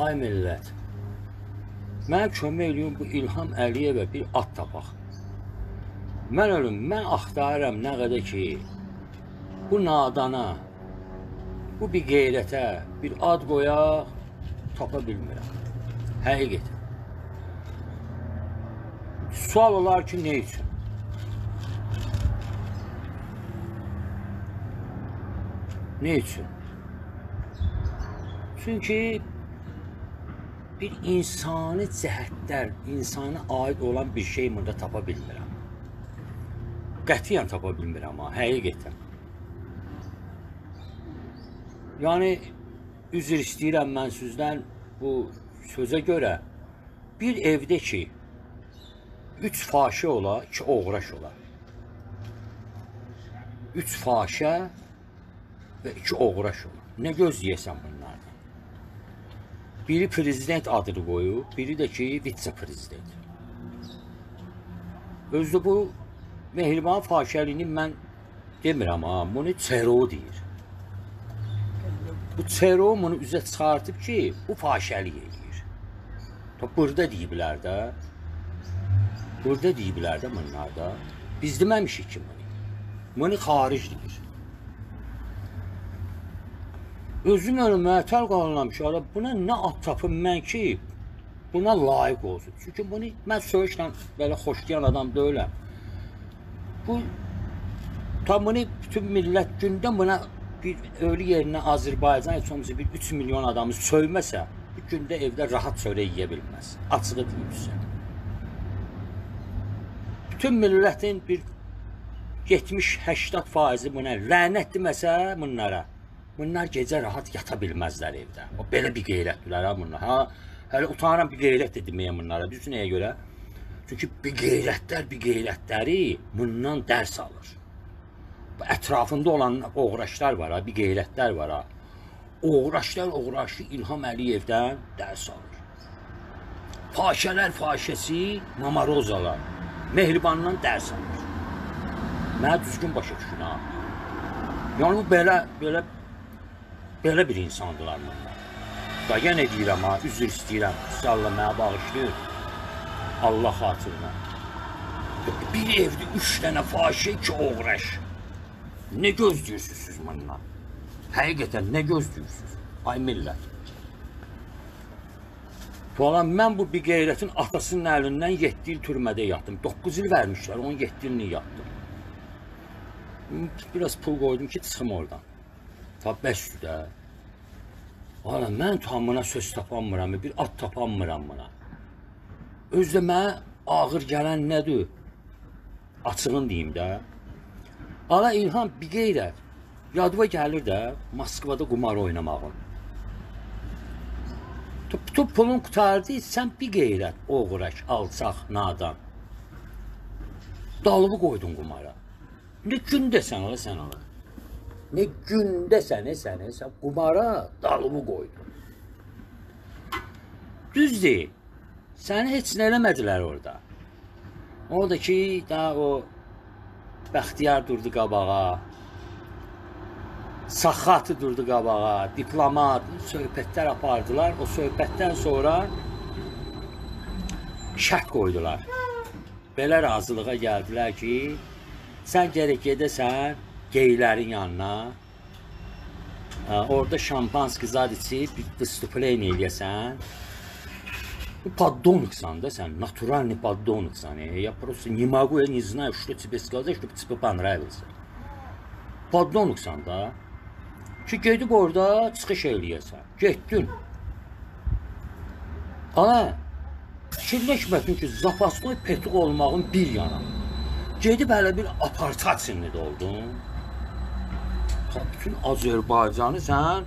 Ay millət. Mən kömək eləyim bu İlham Əliyevə bir at tapaq. Mən ölüm, mən axtarıram nə qədər ki bu nadana, bu bir qeyrətə bir ad qoyaq, tapa bilmirəm. Həqiqətən. Sual olar ki, nə üçün? Nə üçün? Çünki bir insani cəhətlər, insana aid olan bir şey burada tapa bilmirəm. Qətiyyən tapa bilmirəm ha, həqiqətən. Yəni üzr istəyirəm mən sizdən bu sözə görə bir evdə ki 3 faşə ola, 2 oğraş ola. 3 faşə və 2 oğraş ola. Nə gözləyəsən bunlardan? Biri prezident adını qoyub, biri də ki vitse-prezident. Özdə bu Mehriban faşəliyini mən demirəm ha, bunu çero deyir. Bu çero bunu üzə çıxartıb ki, bu faşəlik eləyir. Burada deyiblər də. Burada deyiblər də bunlar da. Biz deməmişik ki bunu. Bunu xaric deyir. Özüm önüm məətəl qalınamışam. Buna nə ad tapım mən ki, buna layiq olsun. Çünki bunu mən söyüşlə belə xoşlayan adam deyiləm. Bu tam bunu bütün millət gündə buna bir ölü yerinə Azərbaycan heç olmasa bir 3 milyon adamı söyməsə, bu gündə evdə rahat çörək yeyə bilməz. Açığı deyim sizə. Bütün millətin bir 70-80 faizi buna lənət deməsə bunlara. Bunlar gecə rahat yata bilməzlər evdə. O belə bir qeyrətdilər ha bunlar. Ha, hələ utanıram bir qeyrət də deməyə bunlara. Düzü nəyə görə? Çünki bir qeyrətlər, bir qeyrətləri bundan dərs alır. Ətrafında olan oğraşlar var ha, bir qeyrətlər var ha. Oğraşlar, oğraşı İlham Əliyevdən dərs alır. Faşələr faşəsi Mamarozalar. Mehribandan dərs alır. Mənə düzgün başa düşün ha. Yəni bu belə belə belə bir insandılar bunlar. Da yenə deyirəm ha, üzr istəyirəm. İnşallah mənə bağışlayın. Allah xatirinə. Bir evdə üç dənə faşə, iki oğraş. Nə gözləyirsiniz siz bundan? Həqiqətən nə gözləyirsiniz? Ay millət. Falan mən bu bir qeyrətin atasının əlindən 7 il türmədə yatdım. 9 il vermişlər, 17 ilini yatdım. Biraz pul qoydum ki, çıxım oradan. Ta bəsdir də. Valla mən tamına söz tapanmıram, bir at tapanmıram buna. Özdə mənə ağır gələn nədir? Açığın deyim də. Ala İlham bir qeyrət. Yadıma gəlir də Moskvada qumar oynamağın. Bütün pulun qutardı, sən bir qeyrət, oğraş, alçaq, nadan. Dalımı qoydun qumara. Ne gündesən ala sən ala. Ne gündesən e sən, e, sən qumara dalımı qoydun. Düz deyil. Səni heç nə eləmədilər orada. Oradakı daha o Bəxtiyar durdu qabağa. Saxatı durdu qabağa, diplomat, söhbətlər apardılar. O söhbətdən sonra şərt qoydular. Belə razılığa gəldilər ki, sən gərək gedəsən geylərin yanına. Ə, Orada şampanski zad içib bir выступление eləyəsən. Ну, поддоноксан, да, sən, натуральный поддоноксан. э. Я просто не могу, я не знаю, что тебе сказать, чтобы тебе понравился. Поддonoksan da. Ki gedib orada çıxış eləyəsən. Getdin. Ana, fikirləşməsin ki, zapaslı petuk olmağın bir yana. Gedib hələ bir apartaçinli də oldun. Bütün Azərbaycanı sən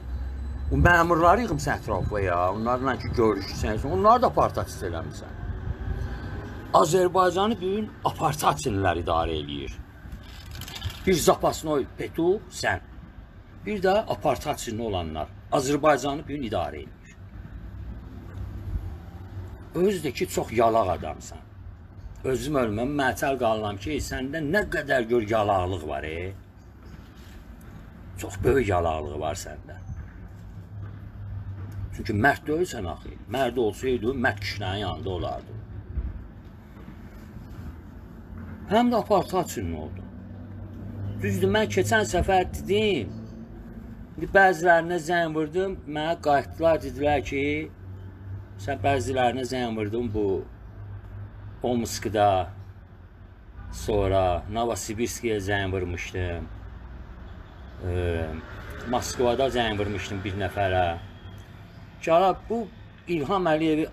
o məmurları yığımsan ətrafa ya. Onlarla ki görüşürsən, onları da apartaçist eləmisən. Azərbaycanı bu gün apartaçinlər idarə eləyir. Bir zapasnoy petu sən. Bir də apartaçinli olanlar Azərbaycanı bu gün idarə eləyir. Özdə ki çox yalaq adamsan. Özüm ölməm, mətəl qalıram ki, səndə nə qədər gör yalaqlıq var, e? Çox böyük yalaqlığı var səndə. Çünki mərd deyilsən axı. Mərd olsaydı, mərd kişilərin yanında olardı. Həm də apartheid üçün oldu. Düzdür, mən keçən səfər dedim. Bəzilərinə zəng vurdum, mənə qayıtdılar, dedilər ki, sən bəzilərinə zəng vurdun bu Omskda, sonra Novosibirskiyə zəng vurmuşdum. E, Moskvada zəng vurmuşdum bir nəfərə. Cənab, bu İlham Əliyevi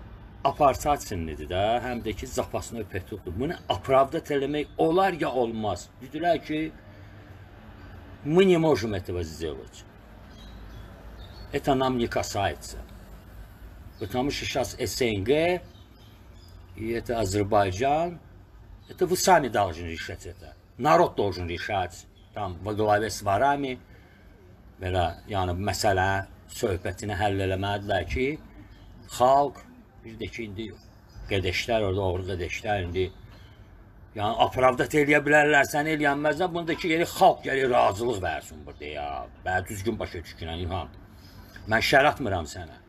apartatsınlıdır da, həm də ki, zapasını öpətubdur. Bunu apravdat eləmək olar ya olmaz. Dedilər ki, мы не можем этого сделать. Это нам не касается. Потому что сейчас СНГ и это Азербайджан, это вы сами должны решать это. Народ должен решать. tam və qlavə s varami belə yəni məsələ söhbətini həll eləməlidirlər ki, xalq bir də ki indi qədəşlər orada oğru qədəşlər indi yəni apravdat eləyə bilərlər, sən eləyənməzlər. Bunu da ki, yeri xalq gəlir razılıq versin burada ya. Bəli, düzgün başa düşkünən İlham. Mən şər atmıram sənə.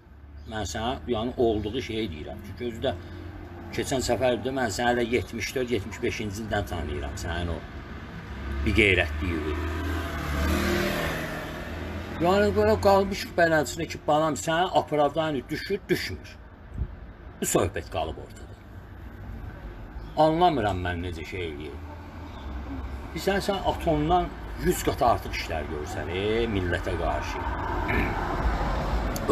Mən sənə yəni olduğu şeyi deyirəm. Çünki özü də keçən səfərdə mən sənə elə 74-75-ci ildən tanıyıram sənin o bir qeyrətliyi. Yəni belə qalmışıq beləsinə ki, balam sənin aparatdan düşür, düşmür. Bu söhbət qalıb ortada. Anlamıram mən necə şey eləyir. Sən sən atomdan 100 qat artıq işlər görürsən, e, millətə qarşı.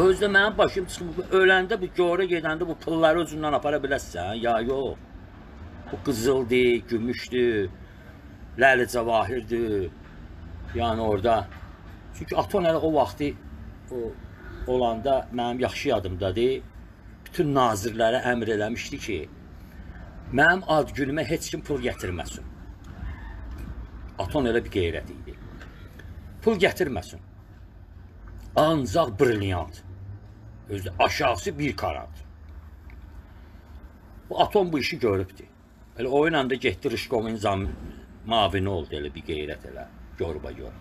Özdə mənim başım çıxıb, öləndə bu görə gedəndə bu pulları özündən apara biləsən, ya yox. Bu qızıldır, gümüşdür, ləli cavahirdir. Yəni orada Çünki Aton hələ o vaxtı o olanda mənim yaxşı yadımdadır. Bütün nazirlərə əmr eləmişdi ki, mənim ad günümə heç kim pul gətirməsin. Aton elə bir qeyrət idi. Pul gətirməsin. Ancaq brilyant. Özü aşağısı bir karat. Bu Atom bu işi görübdü. Elə o ilə də getdi Rışkovun zam mavini oldu elə bir qeyrət elə. Görba gör.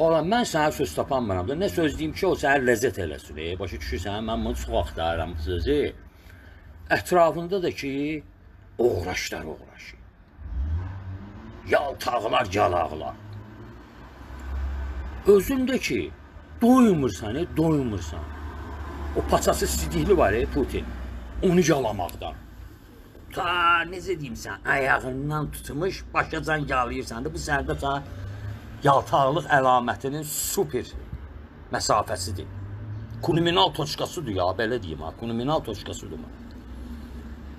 Ola mən sənə söz tapanmıram da. Nə söz deyim ki, o sənə ləzzət eləsin. E, başa düşürsən, mən bunu çox axtarıram sözü. Ətrafında da ki, uğraşlar uğraşı. Yaltaqlar, yalaqlar. Özündə ki, doymursan, e, doymursan. O paçası sidikli var, e, Putin. Onu yalamaqdan. Ta necə deyim sən, ayağından tutmuş, başacan yalayırsan da bu səndə ta yaltaqlıq əlamətinin super məsafəsidir. Kulminal toçkasıdır ya, belə deyim ha, kulminal toçkasıdır mı?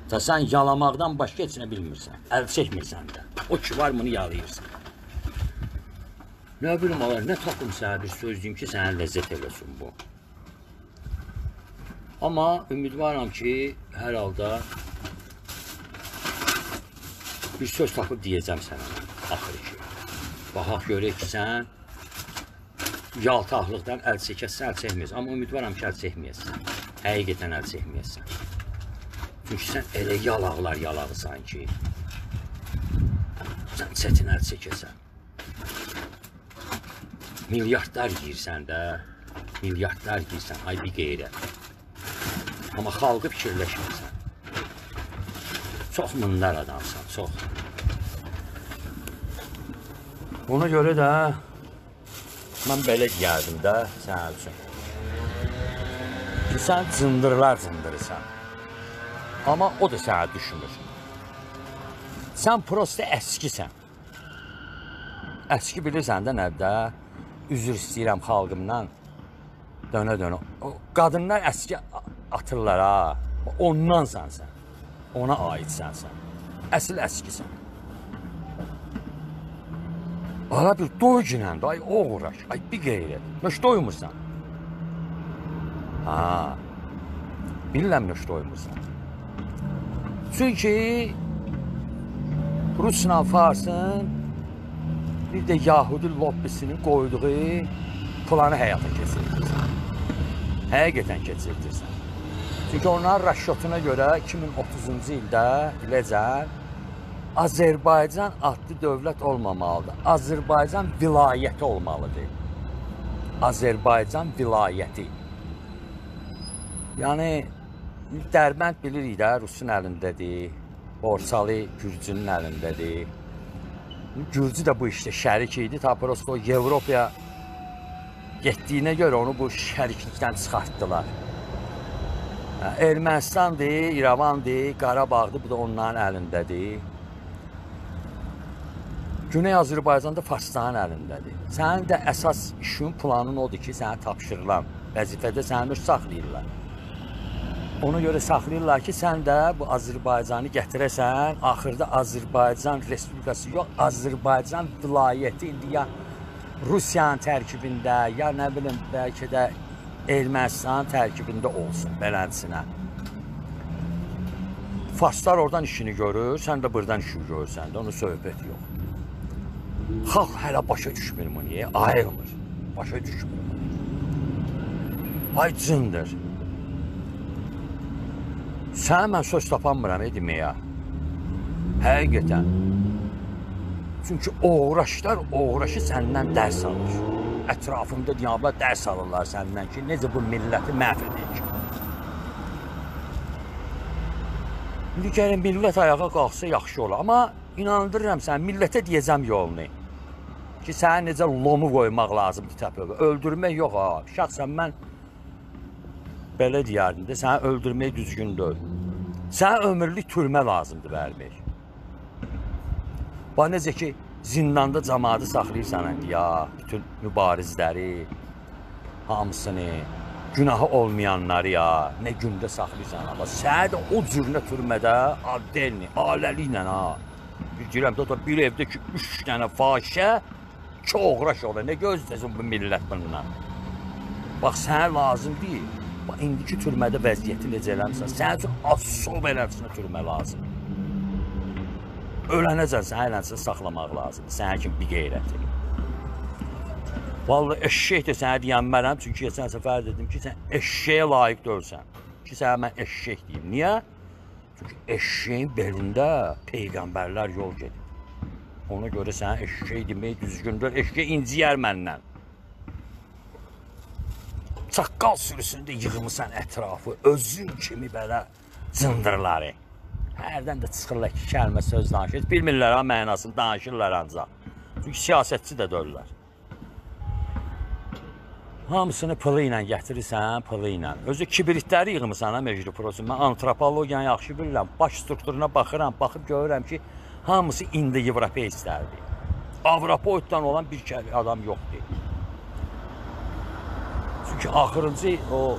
Ta sən yalamaqdan başqa heç nə bilmirsən, əl çəkmirsən də. O ki var bunu yalayırsan. Nə bilim Allah, nə tapım sənə bir söz deyim ki, sənə ləzzət eləsin bu. Amma ümidvaram ki, hər halda bir söz tapıb deyəcəm sənə axırı ki. Baxaq görək ki, sən yaltaqlıqdan əl çəkəsən, əl çəkməyəsən. Amma ümidvaram ki, əl çəkməyəsən. Həqiqətən əl çəkməyəsən. Çünki sən elə yalaqlar yalaqsan ki, sən çətin əl çəkəsən. Milyardlar yeyirsən də, milyardlar yeyirsən, ay bir qeyrət. Amma xalqı fikirləşmirsən. Çox mındar adamsan, çox. Ona görə də mən belə deyərdim də sənin üçün. Sən cındırlar cındırırsan. Amma o da sənə düşmür. Sən prosta əskisən. Əski bilirsən də nədə? Üzr istəyirəm xalqımdan. Dönə-dönə. O qadınlar əski atırlar ha. Ondansan sən. Ona aidsən sən. Əsl əskisən. Ara bir doy cinəndə, ay o uğraş, ay bir qeyrət. Nöş doymursan. Ha, bilirəm nöş doymursan. Çünki Rusla Farsın bir də Yahudi lobbisinin qoyduğu planı həyata keçirdirsən. Həqiqətən keçirdirsən. Çünki onlar Raşotuna görə 2030-cu ildə biləcək Azərbaycan adlı dövlət olmamalıdır. Azərbaycan vilayəti olmalıdır. Azərbaycan vilayəti. Yəni Dərbənd bilirik də, Rusun əlindədir. Borçalı Gürcünün əlindədir. Gürcü də bu işdə şərik idi. Ta prosto Avropaya getdiyinə görə onu bu şəriklikdən çıxartdılar. Ermənistandır, İrəvandır, Qarabağdır, bu da onların əlindədir. Güney Azərbaycanda Farsların əlindədir. Sənin də əsas işin, planın odur ki, sənə tapşırılan vəzifədə səni saxlayırlar. Ona görə saxlayırlar ki, sən də bu Azərbaycanı gətirəsən. Axırda Azərbaycan Respublikası yox, Azərbaycan vilayəti indi ya Rusiyanın tərkibində, ya nə bilim, bəlkə də Ermənistanın tərkibində olsun beləsinə. Farslar oradan işini görür, sən də buradan işini görürsən də, onun söhbət yox. Xalq hələ başa düşmür bunu, niyə? Ayırmır. Başa düşmür. Ay cındır. Sənə mən söz tapanmıram e, deməyə. Həqiqətən. Çünki uğraşlar uğraşı səndən dərs alır. Ətrafında diyablar dərs alırlar səndən ki, necə bu milləti məhv edir. İndi gəlin millət ayağa qalxsa yaxşı olar. Amma inandırıram sən, millətə deyəcəm yolunu. Ki, sənə necə lomu qoymaq lazımdır təpəyə. Öldürmək yox ha. Şəxsən mən belə deyərdim də, səni öldürmək düzgün deyil. Sənə ömürlük türmə lazımdır vermək. Bax necə ki, zindanda cəmaatı saxlayırsan indi ya, bütün mübarizləri, hamısını, günahı olmayanları ya, nə gündə saxlayırsan. Amma sənə də o cürünə türmədə addelni, aləliklə ha. Bilirəm də bir evdə ki, üç dənə fahişə, iki oğraş olur. Nə gözləsin bu millət bundan? Bax, sənə lazım deyil. Bax, indiki türmədə vəziyyəti necə eləmirsən? Sənin üçün assob eləsinə türmə lazım. Ölənəcən sənə eləsin saxlamaq lazımdır. Sənə kimi bir qeyrəti. Vallahi eşşək də sənə deyənmərəm, çünki keçən səfər dedim ki, sən eşşəyə layiq deyilsən. Ki, sənə mən eşşək deyim. Niyə? Çünki eşşəyin belində peyğəmbərlər yol gedir. Ona görə sənə eşşək demək düzgündür. Eşşək inciyər məndən. Çaqqal sürüsündə yığmısan ətrafı, özün kimi belə cındırları. Hərdən də çıxırlar ki, kəlmə söz danışır. Bilmirlər ha mənasını, danışırlar ancaq. Çünki siyasətçi də dörlər. Hamısını pılı ilə gətirirsən, pılı ilə. Özü kibritləri yığmısan ha mecri prosu. Mən antropologiyanı yaxşı bilirəm. Baş strukturuna baxıram, baxıb görürəm ki, hamısı indi Avropaistlərdir. Avropoiddən olan bir adam yoxdur. Çünki axırıncı o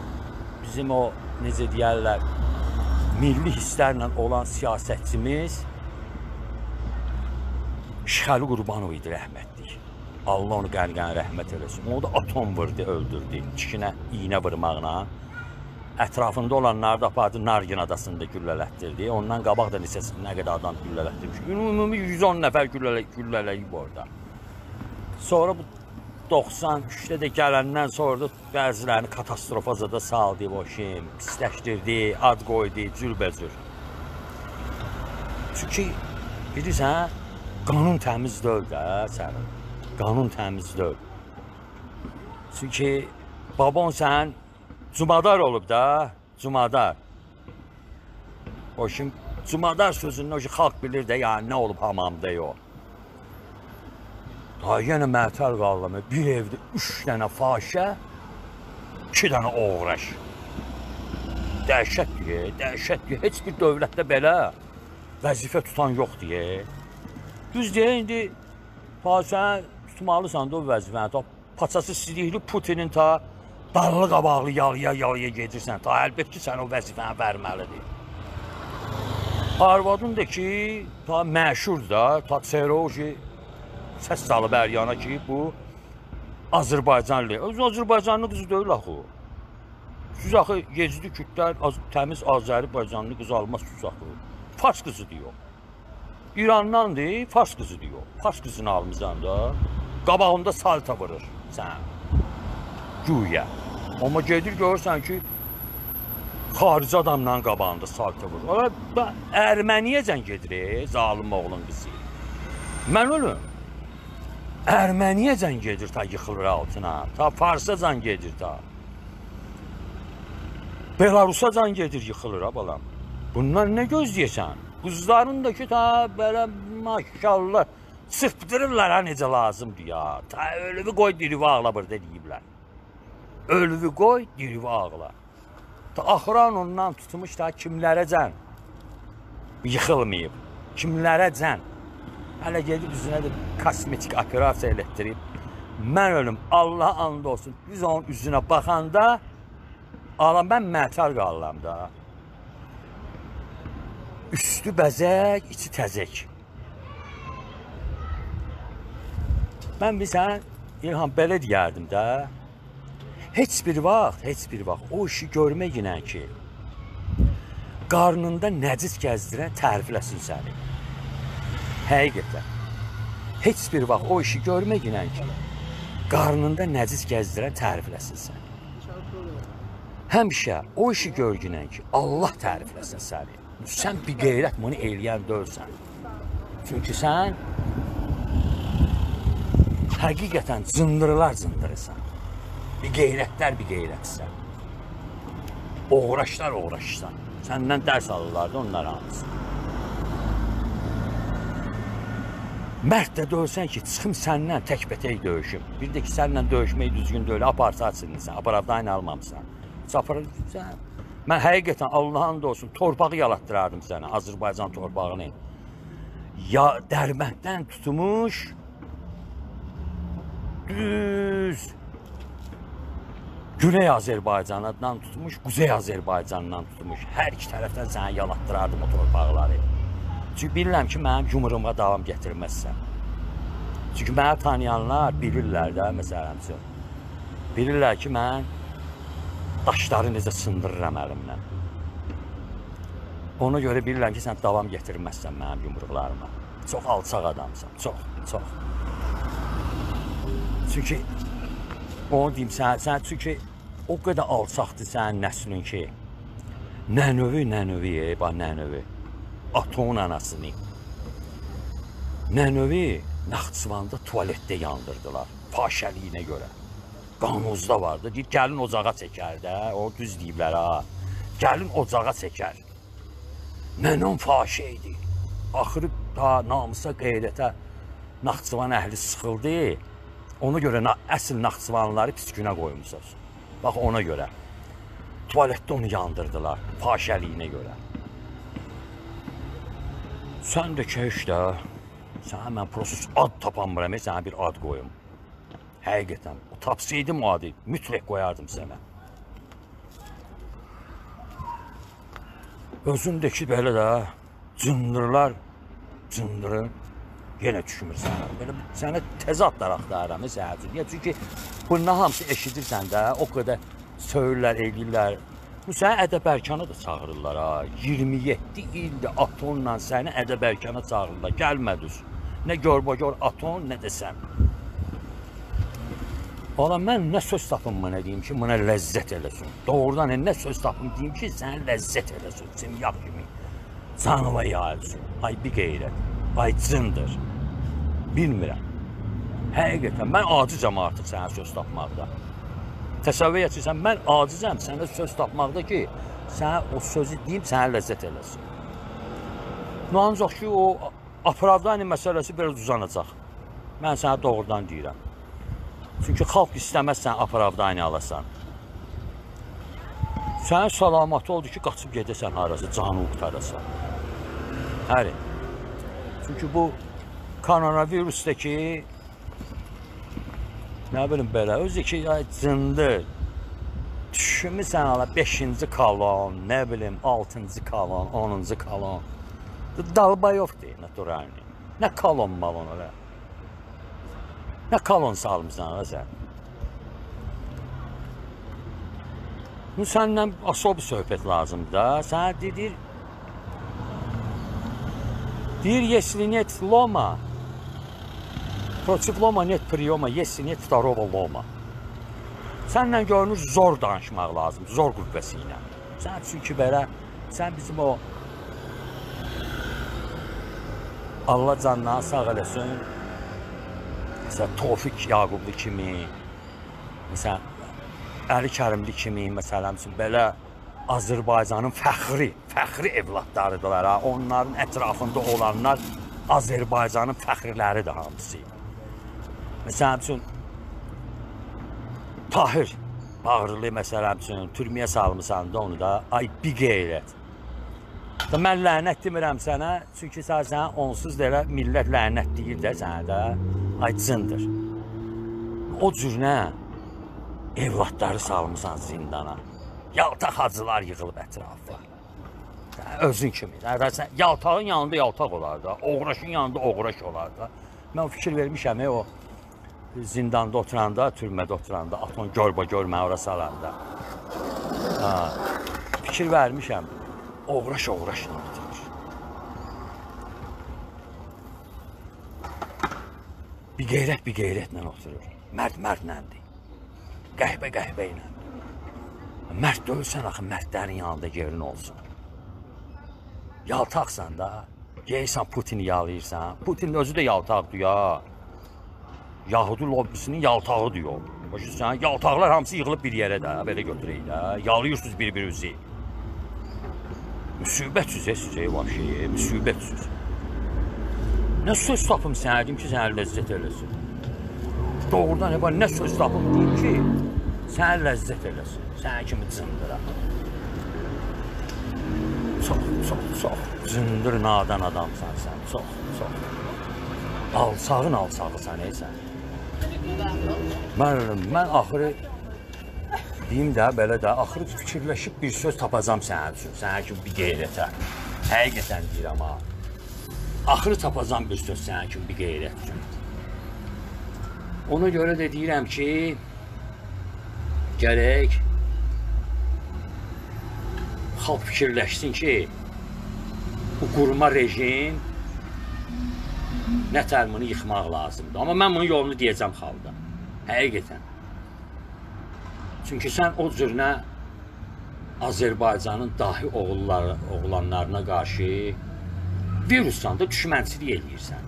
bizim o necə deyərlər milli hisslərlə olan siyasətçimiz Şəxəli Qurbanov idi rəhmətlik. Allah onu qəlqən rəhmət eləsin. Onu da atom vurdu, öldürdü. Çikinə iynə vurmaqla. Ətrafında olanları da apardı Nargin adasında güllələtdirdi. Ondan qabaq da neçə nə qədər adam güllələtdirmiş. Ümumi 110 nəfər güllələ, güllələyib orada. Sonra bu 93-də də gələndən sonra da bəzilərini katastrofa zada saldı şey, pisləşdirdi, ad qoydu, cürbəcür. Çünki bilirsən, qanun təmiz deyil də sənin. Qanun təmiz deyil. Çünki babon sən cumadar olub da, cumadar. O şimdi cumadar sözündən o ki, xalq bilir də, yəni nə olub hamamda yox. Ha yenə mətəl qaldım. Bir evdə 3 dənə fahişə, 2 dənə oğraş. Dəhşətdir, dəhşətdir. Heç bir dövlətdə belə vəzifə tutan yoxdur. Düz deyə indi fahişəni tutmalısan da o vəzifəni. Ta paçası silikli Putinin ta dallı qabaqlı yalıya yalıya gedirsən. Ta əlbət ki, sən o vəzifəni verməlidir. Arvadın da ki, ta məşhur da, ta Çeroji səs salıb əryana ki, bu Azərbaycanlı. Öz Azərbaycanlı qızı deyil axı. Siz axı yezdi kütlər az, təmiz Azərbaycanlı qız almazsınız axı. Fars qızı diyor. İrandandır, Fars qızı diyor. Fars qızını almısan da. Qabağında salta vurur sən. Güya. Amma gedir görürsən ki, xarici adamla qabağında salta vurur. Erməniyəcən gedir, e, zalim oğlun qızı. Mən ölüm. Erməniyəcən gedir ta yıxılır altına. Ta Farsacan gedir ta. Belarusa can gedir yıxılır ha balam. Bundan nə gözləyəsən? Qızların da ki ta belə maşallah çırpdırırlar ha necə lazımdır ya. Ta ölümü qoy dirivi ağla burada deyiblər. Ölümü qoy dirivi ağla. Ta axıran ondan tutmuş da kimlərə can yıxılmayıb. Kimlərə can. Hələ gedib üzünə də kosmetik operasiya elətdirib. Mən ölüm Allah and olsun. Biz onun üzünə baxanda alam mən mətar qalıram da. Üstü bəzək, içi təzək. Mən bir sən İlham belə deyərdim də. Heç bir vaxt, heç bir vaxt o işi görməyinə ki, qarnında nəcis gəzdirən tərifləsin səni. Həqiqətən. Heç bir vaxt o işi görməyinə ki, qarnında nəcis gəzdirən tərifləsin səni. Həmişə o işi görgünən ki, Allah tərifləsin səni. Sən bir qeyrət bunu eləyən deyilsən. Çünki sən həqiqətən cındırlar cındırırsan. Bir qeyrətlər bir qeyrətsən. Uğraşlar uğraşsan. Səndən dərs alırlar da onlar hamısı. Mərd də döysən ki, çıxım səndən təkbətək döyüşüm. Bir də ki, səndən döyüşmək düzgün deyil, aparsarsın sən, aparatdan almamısan. Çapırırsan. Mən həqiqətən Allahın da olsun torpağı yalatdırardım sənə, Azərbaycan torpağını. Ya Dərbənddən tutmuş düz Güney Azərbaycandan tutmuş, Quzey Azərbaycandan tutmuş. Hər iki tərəfdən sənə yalatdırardım o torpaqları. Çünki bilirəm ki, mənim yumruğuma davam gətirməzsən. Çünki məni tanıyanlar bilirlər də, məsələn üçün. Bilirlər ki, mən daşları necə sındırıram əlimlə. Ona görə bilirəm ki, sən davam gətirməzsən mənim yumruqlarıma. Çox alçaq adamsan, çox, çox. Çünki onu deyim sən, sən çünki o qədər alçaqdır sənin nəslin ki, nənövi, nənövi, ey, bax nənövi. Atonun anasını. Nənövi Naxçıvanda tualetdə yandırdılar, faşəliyinə görə. Qanunuzda vardı. Deyir, gəlin ocağa çəkər də. O düz deyiblər ha. Gəlin ocağa çəkər. Nənəm faşə idi. Axırı ta namusa qeyrətə Naxçıvan əhli sıxıldı. Ona görə əsl Naxçıvanlıları pis günə qoymusunuz. Bax ona görə. Tualetdə onu yandırdılar, faşəliyinə görə. Sən də keş də. Sənə mən proses ad tapamıram, sənə bir ad qoyum. Həqiqətən, o tapsaydım o adı, mütləq qoyardım sənə. Özündəki belə də cındırlar, cındırın yenə düşmür sənə. Belə sənə təzadlar axtarıram üçün. Ya çünki bunların hamısı eşidirsən də, o qədər söyürlər, eləyirlər. Bu səni Ədəbərkana da çağırırlar ha. 27 ildir Atonla səni Ədəbərkana çağırırlar. Gəlmədiniz. Nə görbagör Aton, nə də sən. Valla mən nə söz tapım mənə deyim ki, mənə ləzzət eləsin. Doğrudan nə söz tapım deyim ki, sənə ləzzət eləsin. Simyaq kimi. Canıva yayılsın. Ay bir qeyrət. Ay cındır. Bilmirəm. Həqiqətən mən acizam artıq sənə söz tapmaqda. Təsəvvür edirsən, mən acizəm sənə söz tapmaqda ki, sənə o sözü deyim, sənə ləzzət eləsin. No ancaq ki, o opravdani məsələsi biraz uzanacaq. Mən sənə doğrudan deyirəm. Çünki xalq istəməz sən opravdani alasan. Sənin salamatı oldu ki, qaçıb gedəsən harası, canı qurtarasan. Həri. Çünki bu koronavirusdakı nə bilim belə, özü ki, ay cındır. Düşmüsən ala 5-ci kolon, nə bilim 6-cı kolon, 10-cu kolon. Dalbayovdur naturalni. Nə kolon malon öyle. Nə kolon salmısan ala sən. Bu səndən asob söhbət lazımdır da. Sənə dedir Deyir, если нет лома, против лома нет приема, если нет второго лома. Səndən görünür zor danışmaq lazım, zor qüvvəsi ilə. Sən çünki belə, sən bizim o Allah canına sağ eləsin. Məsələn, Tofiq Yaqublu kimi, məsələn, Əli Kərimli kimi, məsələn, üçün belə Azərbaycanın fəxri, fəxri evladlarıdırlar ha. Onların ətrafında olanlar Azərbaycanın fəxrləridir hamısı. Məsələn üçün Tahir Bağırlı məsələn üçün türməyə salmısan da onu da ay bir qeyrət. Da mən lənət demirəm sənə, çünki sən sən onsuz da elə millət lənət deyir də sənə də. Ay cındır. O cür nə? Evladları salmısan zindana. Yaltaq hacılar yığılıb ətrafa. Özün kimi. Sən yaltağın yanında yaltaq olar da, oğraşın yanında oğraş olar da. Mən fikir vermişəm e, o zindanda oturanda, türmədə oturanda, aton görba-gör məni ora salanda. Ha. Fikir vermişəm. Oğraş oğraşla bitir. Bir qeyrət bir qeyrətlə oturur. Mərd mərdləndir. Qəhbə qəhbə ilə. Mərd dölsən axı mərdlərin yanında yerin olsun. Yaltaqsan da. Geysən Putini yalayırsan. Putin özü də yaltaqdır ya. Yahudi lobbisinin yaltağı diyor. Başa yaltaqlar hamısı yığılıb bir yerə də, belə götürək də. Yalayırsınız bir-birinizi. Müsibətsiz siz ey vəhşi, müsibətsiz. Nə söz tapım sənə deyim ki, sənə ləzzət eləsin. Doğrudan var, nə söz tapım deyim ki, sənə ləzzət eləsin. Sənə kimi cındıra. Çox, çox, çox cındır nadan adamsan sən, çox, çox. Alsağın alsağısan ey sən. Mən, mən axırı deyim də belə də axırı fikirləşib bir söz tapacam sənin üçün. Sənə kimi bir qeyrətə. Həqiqətən deyirəm ha. Axırı tapacam bir söz sənin kimi bir qeyrət üçün. Ona görə də deyirəm ki, gərək xalq fikirləşsin ki, bu qurma rejim nətər bunu yıxmaq lazımdır. Amma mən bunun yolunu deyəcəm xalqa. Həqiqətən. Çünki sən o cürünə Azərbaycanın dahi oğulları, oğlanlarına qarşı virusdan da düşmənçilik eləyirsən.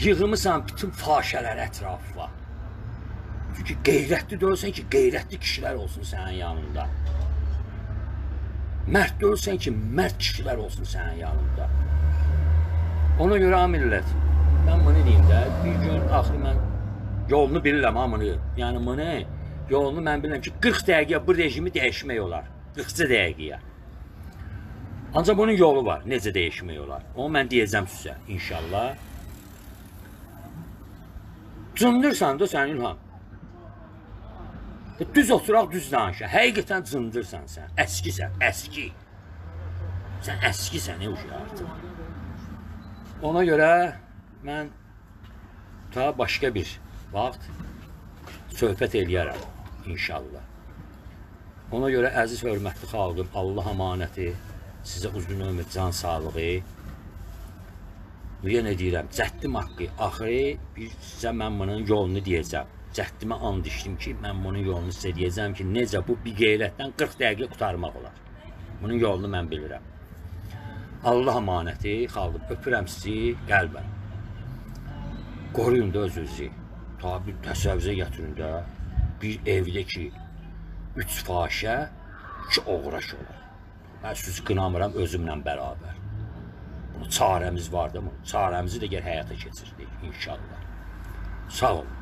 Yığımısan bütün fahişələr ətrafa. Çünki qeyrətli deyilsən ki, qeyrətli kişilər olsun sənin yanında. Mərd deyilsən ki, mərd kişilər olsun sənin yanında. Ona görə ha millət, mən bunu deyim də, bir gün axı mən yolunu bilirəm bunu. Yəni bunu yolunu mən bilirəm ki, 40 dəqiqə bu rejimi dəyişmək olar. 40 dəqiqəyə. Ancaq bunun yolu var, necə dəyişmək olar. Onu mən deyəcəm sizə inşallah. Cındırsan da sən İlham. Düz oturaq, düz danışa. Həqiqətən cındırsan sən. Əskisən, əski. Sən əskisən, ey uşaq artıq. Ona görə mən ta başqa bir vaxt söhbət eləyərəm inşallah. Ona görə əziz hörmətli xalqım, Allah əmanəti sizə uzun ömür, can sağlığı. Yenə deyirəm, cəhdim haqqı, axırı bir sizə mən bunun yolunu deyəcəm. Cəhdimə and içdim ki, mən bunun yolunu sizə deyəcəm ki, necə bu bir qeyrətdən 40 dəqiqə qurtarmaq olar. Bunun yolunu mən bilirəm. Allah əmanəti, xalqım, öpürəm sizi qəlbən. Qoruyun da özünüzü. Tabi təsəvvürə gətirin də bir evdə ki, üç fahişə, iki oğraş olar. Mən sizi qınamıram özümlə bərabər. Çarəmiz var da, bunun çarəmizi də gəl həyata keçirdik inşallah. Sağ olun.